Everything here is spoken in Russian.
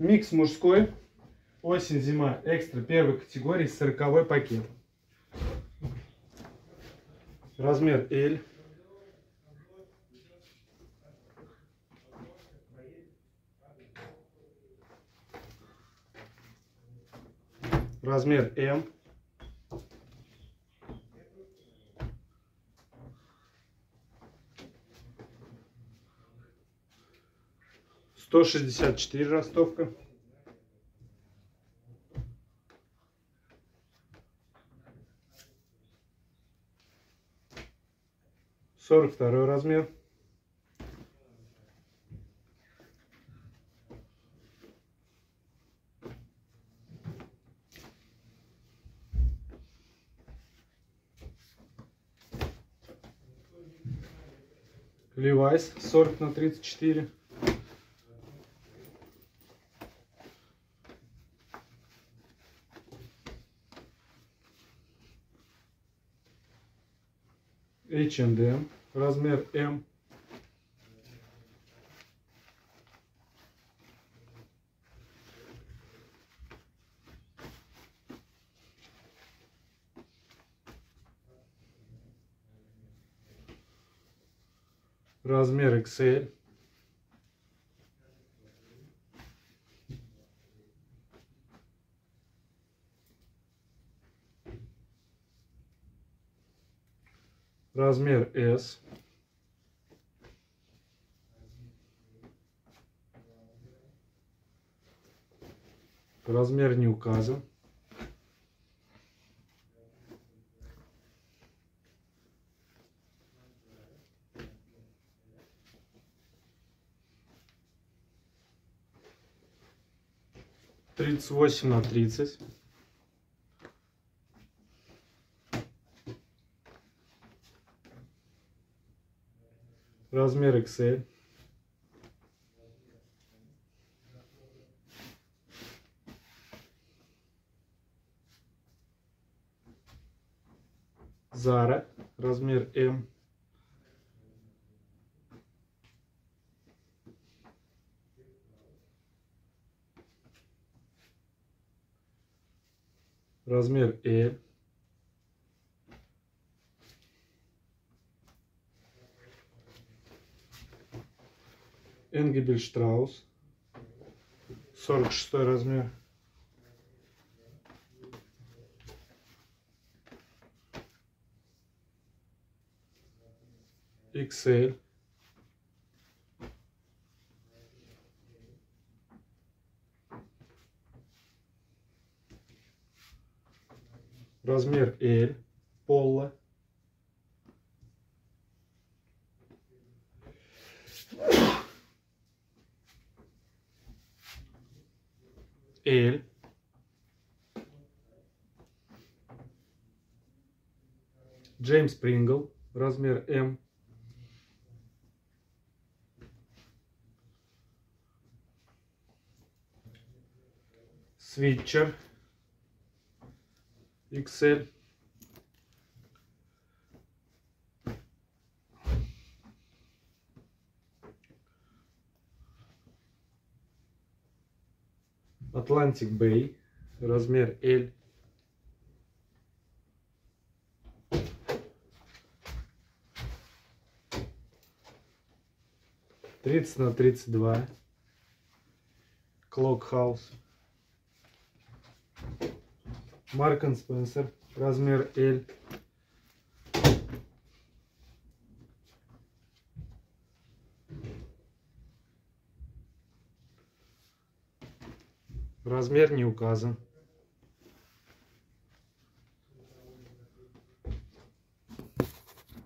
Микс мужской. Осень-зима. Экстра первой категории. 40 пакет. Размер L. Размер М. Сто шестьдесят четыре ростовка. Сорок второй размер. Levi's 40 на 34. H&M, размер М. Размер XL. Размер S. Размер не указан. Тридцать восемь на тридцать. Размер XL. Зара, размер М. Размер L. Энгебель Штраус. 46 размер. XL. Размер L. Поло. L. Джеймс Прингл, размер М. Свитчер XL. Атлантик Бэй, размер L. Тридцать на тридцать два. Клок Хаус. Марк Спенсер, размер L. Размер не указан.